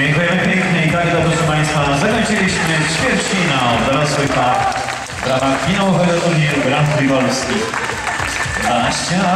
Dziękujemy pięknie i tak proszę Państwa zakończyliśmy ćwierćfinał dorosłych par w ramach finałowego turnieju Grand Prix Polski. 12 lat.